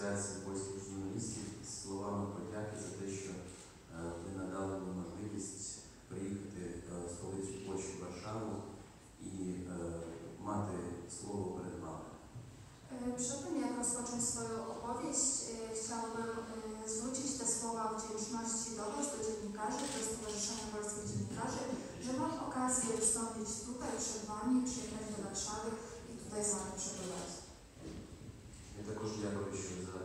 Асоціації польських журналістів з словами подяки за те, що е, ви надали мені можливість приїхати е, в столицю Польщі Варшаву і е, мати слово перед вами. E, Przy tym, jak rozpocząć swoją opowieść, e, chciałbym e, zwrócić te słowa wdzięczności do Was, do dziennikarzy, do Stowarzyszenia Polskich Dziennikarzy, że mam okazję wystąpić tutaj przed Wami, przyjechać do Warszawy i tutaj z Wami przebywać. 这样的一个。